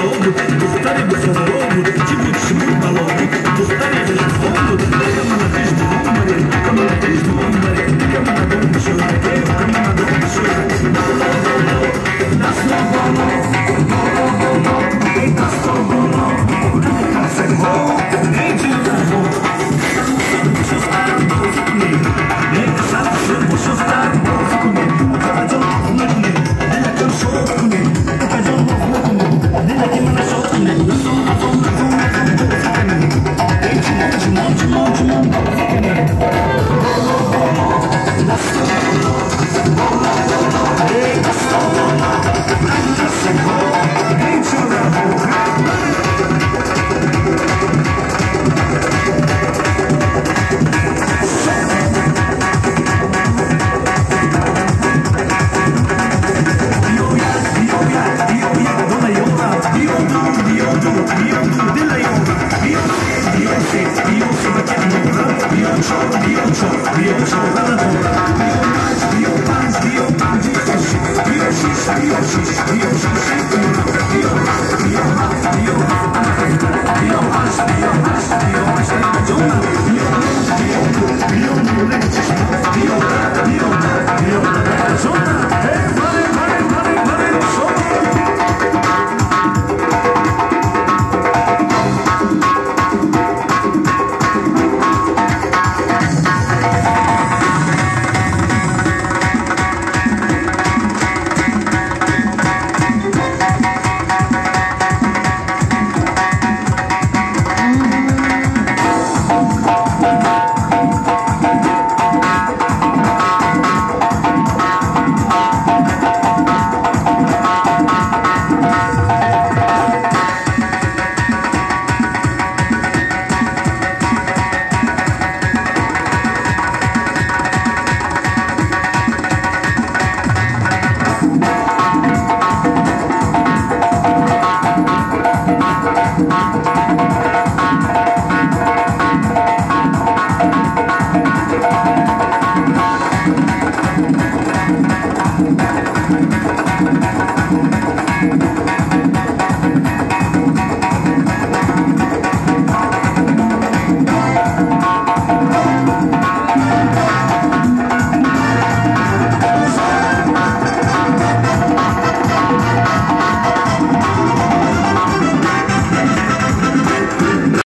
longo, estaremos ao longo de muitos